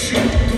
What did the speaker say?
Revolution.